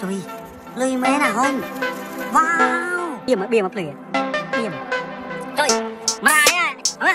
Trời Lười mẹ nào hôn Wow. Bia mà bia mà play Bia mà Trời Mà ai à Mà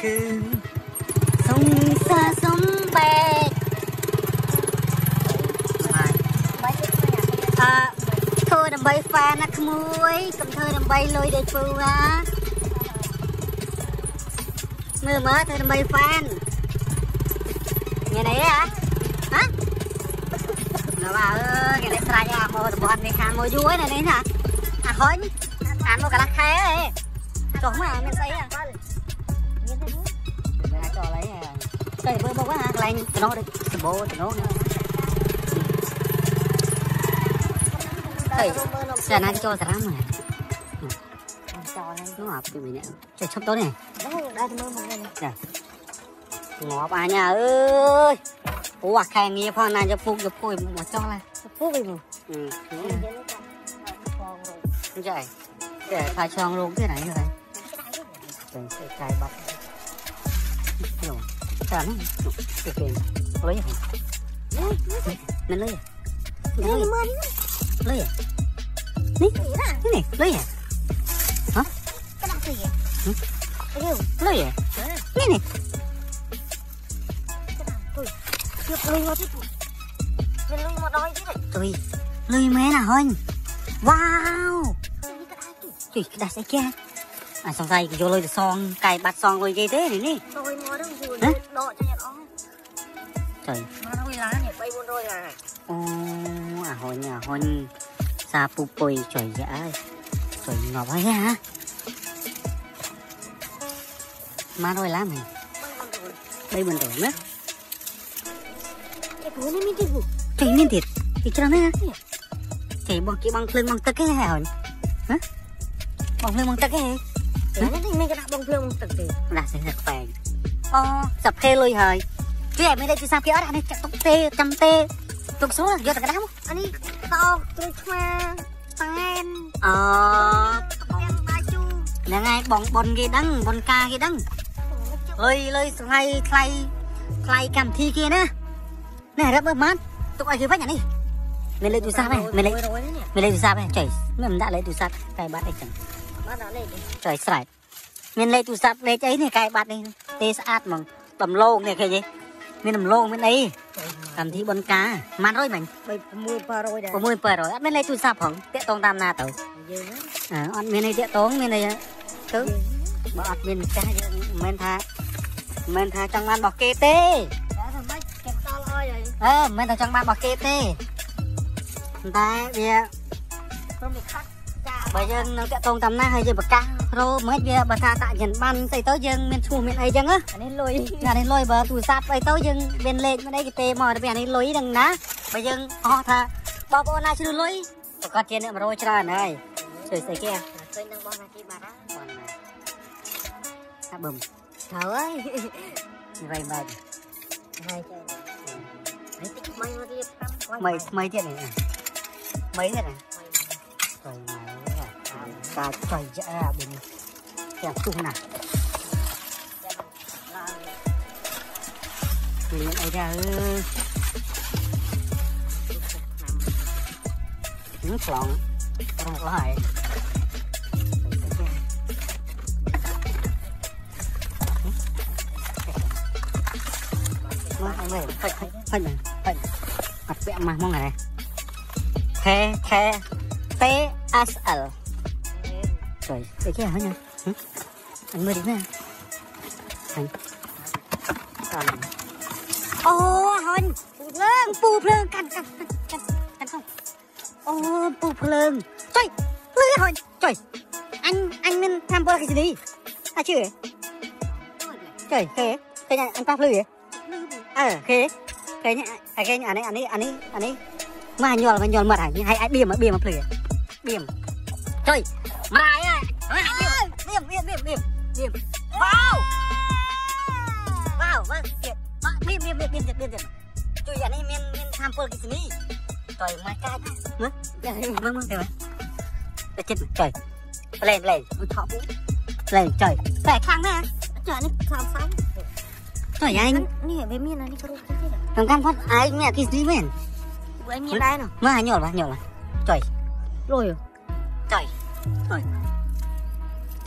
ឈឺសុំសាសុំបែកអឺធ្វើដើម្បីហ្វាណាក្មួយកុំធ្វើដើម្បីលុយដៃពូណាមើលមើលធ្វើដើម្បីហ្វានមានអីហ៎ហ៎ណាបាទអើយគេនេះស្រាច់អាមកតំបន់នេះខាងមកយូរហើយណានេះណាអាហុញខាងមកកន្លះខែហ៎ចុះមកអាមានស្អីហ៎ sẽ nói cho ra mà. Nó học cái gì nè chạy chốc tối này. Đây ngọt à nhà ơi. Ủa khen nghe phong này cho phun cho phôi một cho là phun đi mà. Ừ vậy để phải cho luôn cái này rồi. Rồi sẽ cài bắp hiểu sao nó kìa kìa lấy hả nên lấy à lấy lấy à ní cái này lấy à hả? Lấy à ní này. Trời, lười mẹ nào hơn. Wow. Trời, cái đá sẽ kia. À xong tay vô lôi được son cài bát son rồi ghê thế này nè. hả trời ô à hôn à hôn sa pu pui trời dạ ơi. Trời ngọt quá hả mà đôi lá này. Đây bên rồi nữa trời nên thịt thì cho nó trời bằng kia bằng phơi bằng tắc cái hả? Hôn hả bằng phơi bằng tắc cái hả? nó cái này cái bông phơi bông tắc gì là sẽ thật phèn ô sập phê lôi hơi. សេះខ្វែងអូសាប់ខេលុយហើយគេអត់មានលេខទូរស័ព្ទគេអត់អានេះចាក់ទុកទេចាំទេទុកស្រួលយកតែក្តាមអានេះតោទ្រុយខ្មាប៉ែនអូហ្នឹងហើយបងប៉ុនគេដឹងប៉ុនកាគេដឹងលុយលុយថ្ងៃថ្លៃថ្លៃកម្មវិធីគេណានេះរឹបមើលម៉ាត់ទុកឲ្យគេវិញអានេះមានលេខទូរស័ព្ទទេមានលេខមានលេខទូរស័ព្ទទេចុយមិនដាក់លេខទូរស័ព្ទតែបាត់អីចឹង trời sạch miền lấy tụ sập lấy cháy này cài bát này tê sát mà tầm lô này kìa gì miền tầm lô miền đây cầm thi bón cá man rồi mình mười pờ rồi មានដំឡូងមានអីកម្មវិធីបុណ្យការ100មិញ6 700ដែរ6 700អត់មានលេខទូរស័ព្ទផងតាក់តងតាមណាទៅយើងអត់មានអីតាក់តងមានអីទៅបើអត់មានម្ចាស់យើងមិនមែនថាមិនមែនថាចង់បានរបស់គេទេតែសម្បិចគេផ្ដល់ឲ្យហើយអឺមិនមែនថាចង់បានរបស់គេទេតែវាខ្ញុំវាខាត់ ណាហើយយើងប្រកាសរោមិនវាបើថាតាក់ញ៉ាំបានស្អីទៅយើងមានឈ្មោះមានអីចឹងណាអានេះលុយអានេះលុយបើទូរស័ព្ទអីទៅយើងមានលេខមានអីគេទេមកទៅអានេះលុយហ្នឹងណាបើយើងអស់ថាបងប្អូនណាជ្រើសលុយប្រកាសជាអ្នក100ច្រើនហើយជួយស្អីគេឃើញនឹងបងណាគេបាត់ហើយបងណាថាបឹមហើយវិញបាច់ហើយចេះហើយតិចថ្មីមកទៀតថ្មីថ្មីទៀតនេះថ្មីទៀតណាថ្មី cá chảy ra à, bên kẹo chung này. Liền ấy ra nước lọn trong có hại này, phải phải phải Mặt vẽ mà mong này Khe, khe T S L trời cái hả nha? Ừ? anh mơ đi nè anh. Còn ô hôn lên pu lên cắn cắn cắn cắn không? Ô pu lên trời lưới hôn trời anh anh nên tham bơ cái gì đi? À chứ trời khé cái này anh tao lưới ờ khé cái này cái này anh ấy anh ấy anh ấy anh ấy. Mà nhòn mà nhòn mật hả? Hay ai bìm mà bìm mà lưới bìm trời chim vào. Vào vào tiệt miên miên miên miên tiệt miên tiệt tôi giờ này miên miên tham phơi cái gì trời mà cay nữa Mất! Mất mất mà chết trời. Lên lên thọ vũ. Lên trời. Phải khang nè trời này khang sáng trời anh. Nè bên miên này cái gì thằng cam phát ai mẹ cái gì miên anh miên ai nào? Vâng, mà nhổ mà nhổ mà trời. Rồi à? trời. Trời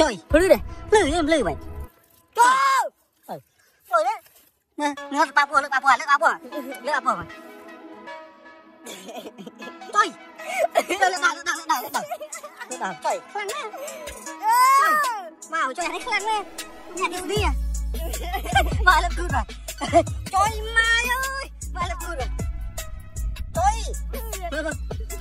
trời lư đây lư em lư mày. Trời trời. trời đấy. Nè nó ba bùa ba bùa ba bùa. Ba bùa mày. Trời. Trời lại đảo đảo đảo đảo đảo trời khăn nè trời. Vào trời này khăn nè nhà điều đi à. Vài lần cư rồi. Trời mai ơi. Vài lần cư rồi. Trời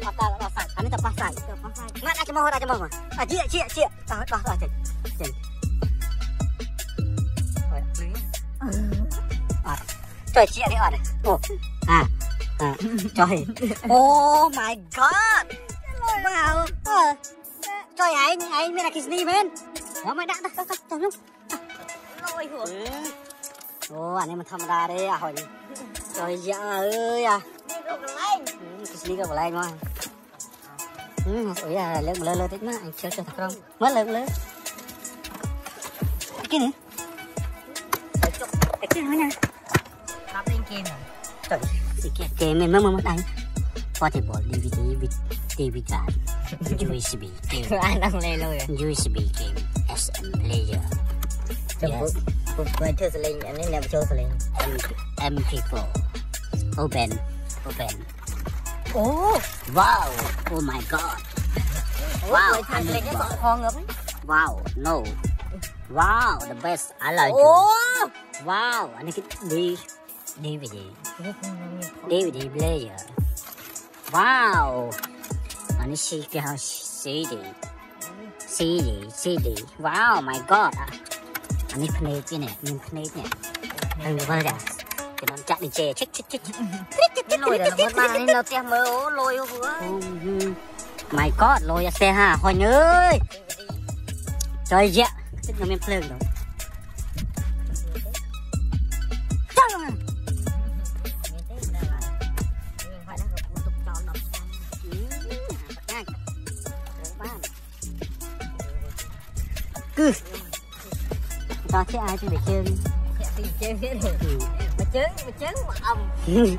mata pasal kami tak pasal tak pasal mat aja mau aja mau ah cia cia cia tak tak tak cia trời chị đấy ẩn ồ à à trời oh my god wow trời ấy ấy mới là cái gì bên nó mày đã tao tao tao lúc ôi hổ ô anh em mà tham gia đấy à hỏi trời dạ ơi à sneaker của lại ngon. Ừ sủi à lơ lơ lơ thích mà anh chơi chơi thật không? Mất lơ lơ. Cái này cái này nè. Nắp lên kia nè. Trời cái kia kia mình mất mất mất anh. Qua thì bỏ DVD vì đi USB game. Anh đang lê lôi à? USB game SM player. Yes. Bukan chơi sling, ini never chơi sling. MP4, open, open. โอ้ว้าวโอ้ my god ว้าวทันเลยได้สองคองเหรอว้าว no ว้าว the best อร่อยโอ้ว้าวอันนี้คือดีดีวิดีดีวิดีเลยอร์ว้าวอันนี้ซีดีซีดีซีดีซีดีว้าว my god อันนี้เพลงเนี่ยมันเพลงเนี่ยอันงว่าอะไร cái nó chạy đình chè chết chết chết lôi là mất ba nên nó te mơ lôi vừa mày có lôi xe ha hồi nhớ trời dạ tức là mình phơi rồi. Cứ đó chứ ai thì để chơi thì chơi hết rồi. Ừ chớn mà chớn mà ầm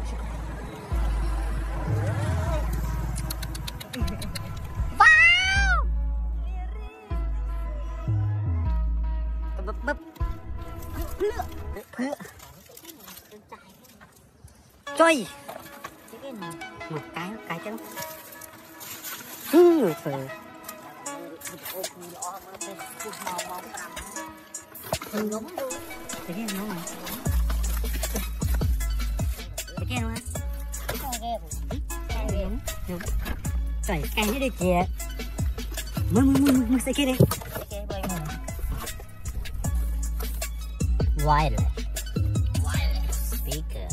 chơi một cái một cái chân ừ, trời Ừ. Đúng luôn. Thế nó mà. Sorry, Wireless. Wireless. Speaker.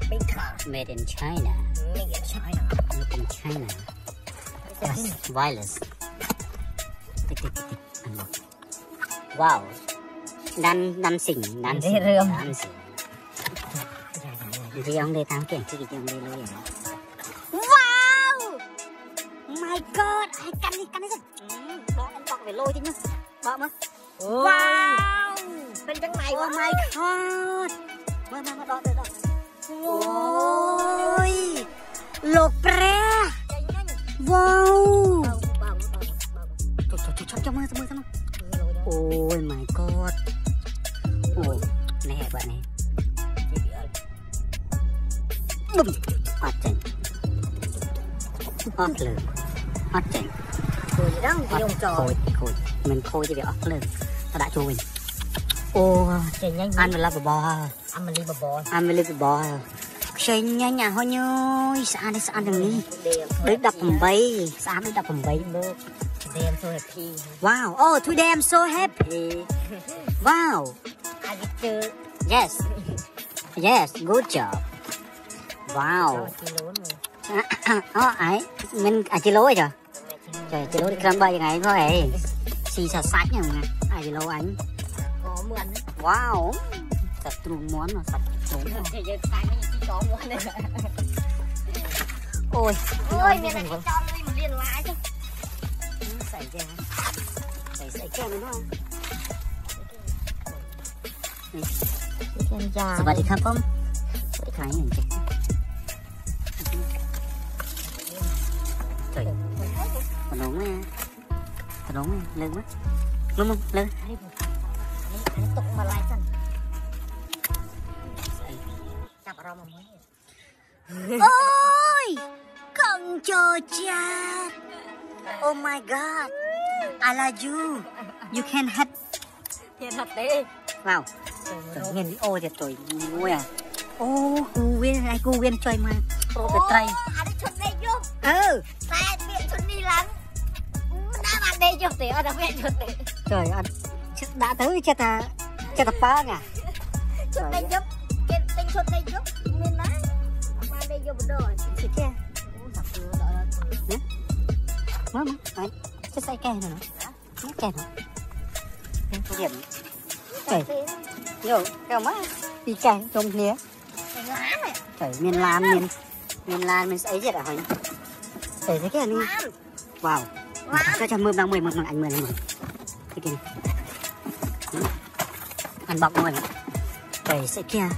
Speaker. Made in China. Made in China. Made in China. Yes. Wireless. Wow. Dan dan sing dan sing จริงมั้บอกมั้ว้าวเป็นจังไหนวะ Oh my god มามามาดอกเลยดอโอ้ยหลกแปรว้าวจบจบจบจบจบมืจจบมือจบมือโอ้ย my god โอ้แน่กว่านี้บึ้มปัดจังออกเลย Dùng trò Khôi Mình khôi thì được. lên. Ta đã chui Ồ Chạy nhanh Unbelievable Unbelievable Unbelievable Chạy nhanh à thôi nhơi Sao đi sao đừng đi. Đấy đập phẩm bay. Sao đi đập phẩm bay. bố Damn so happy Wow. Oh today I'm so happy. Wow. I get to Yes. Yes good job. Wow. Oh, ấy, mình à, chỉ lỗi rồi. Trời, chị lố đi. Khám bay ngày thôi ấy Xì sạch sạch nha mà Ai chị lâu anh Có mượn Wow. Sạch trùng món mà sạch trùng Thì giờ sáng nó chỉ có món này Ôi Ôi, mẹ này cho đi một liên lại chứ. Xảy ra Xảy xảy kèm đúng không? Xảy kèm dài Sao Đúng, lên mất, Đúng không? Lên. Ôi Con cho chat Oh my god. I love you. You can hit Thiên hạt đấy. Wow Tự nhiên đi ô thì tôi mua à. Ô, hù viên, ai hù viên chơi mà Pro về tay Ừ tejoti ada pejoti trời ơi đã tới chết ta chết tập bá nha chút tay giúp cái tên chút tay giúp mình á mà đây giúp rồi chị kia. Nè nó mà phải chết say kè nữa nó kè nữa điểm. Trời. nhiều cái má đi kè trong kia trời miền Nam miền miền Nam miền ấy chết à hả trời thế cái này wow cho cho mượm đang mười mượm anh mười này cái kia anh bọc mười rồi sẽ kia.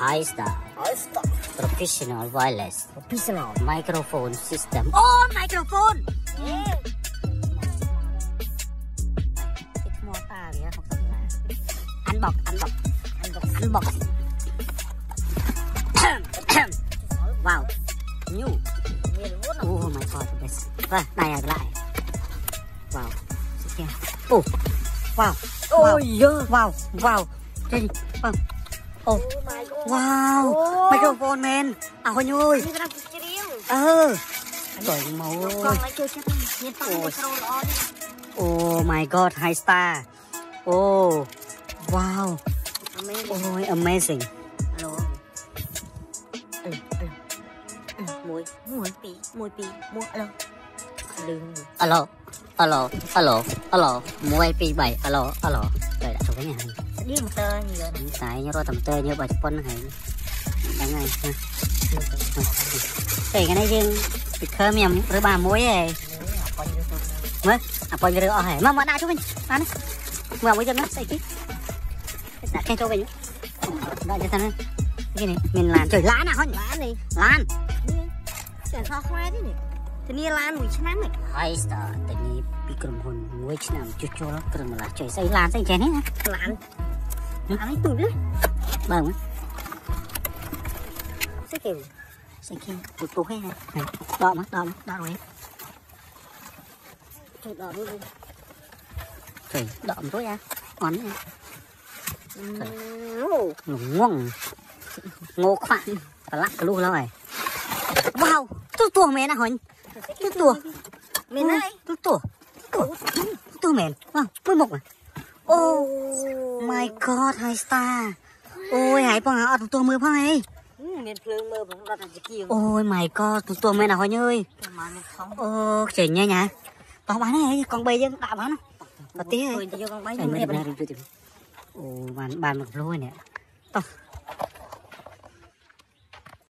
High star. High star. Professional wireless. Professional. Microphone system. Oh microphone! Yeah. cái bọc anh bọc anh bọc anh bọc Vâng, này này lại. Wow. Ồ. Wow. Ôi giời. Wow, wow. Cái gì? Vâng. Ồ. Wow. Microphone man. À Huỳnh ơi. Ừ. Trời máu ơi. Oh my god, high star. Oh. Wow. Ôi, oh, amazing. Alo. Ừ, ừ. ừ. Mùi, mùi tí, mùi tí, mùi alo alo alo alo alo mua ip bảy alo alo. Đợi đã chụp cái nhà này. Đi một tơ nhiều tại nhớ rồi tầm tơ như bà chụp con này đánh này tùy cái này riêng bị khơ mềm rồi bà muối này. Mới à coi rồi ở hẻ mà mà đã chút mình ăn mà mới chân nó xây kí đã khen cho mình đã cho này, cái này mình làm trời lán à hơn lán đi lán Chẳng khó khoai thế này, ធានាឡានមួយឆ្នាំហ៎ហើយស្ទើរតែនេះពីក្រុមហ៊ុនមួយឆ្នាំជួសជុលក្រុមម្លាស់ជួយស្អីឡានស្អីចេះនេះណាឡានអានេះទូលបើមកស្អីគេស្អីគេទូទូហេណាដកមកដកមកដកវិញជួយដកនេះវិញជួយដកមិនរួចអាអន់ណាល្ងងងោខ្វាក់ប្រឡាក់កលុះឡើយវ៉ាវទូទូមែនណាហុញ ទូទួមែនហើយទូទួទូទួមែនមកមួយមុខអូ my god ហើយ star អូយហើយបងអត់ទូទួមើលផងហីមានភ្លើងមើលបងដុតអាជាគៀងអូយ my god ទូទួមែនអរហញអើយអូខ្ជិញញ៉ាបោះបានហើយកង3យើងដាក់បានអត់ទេហើយកង3យើងរៀបអូបានបានមកព្រួយនេះតោះ